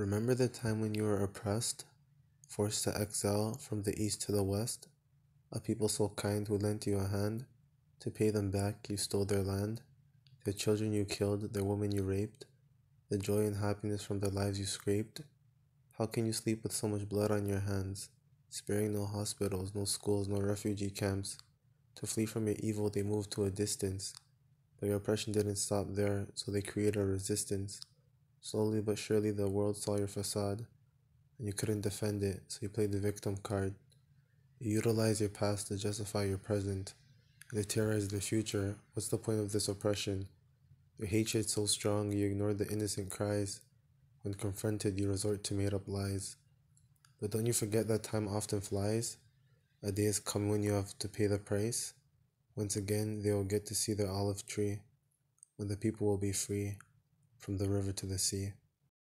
Remember the time when you were oppressed, forced to exile from the east to the west? A people so kind who lent you a hand. To pay them back, you stole their land. Their children you killed, their women you raped. The joy and happiness from their lives you scraped. How can you sleep with so much blood on your hands? Sparing no hospitals, no schools, no refugee camps. To flee from your evil, they moved to a distance. But your oppression didn't stop there, so they created a resistance. Slowly but surely, the world saw your facade, and you couldn't defend it, so you played the victim card. You utilized your past to justify your present, and to terrorize the future. What's the point of this oppression? Your hatred so strong, you ignored the innocent cries. When confronted, you resort to made up lies. But don't you forget that time often flies? A day is coming when you have to pay the price. Once again, they will get to see the olive tree, when the people will be free from the river to the sea.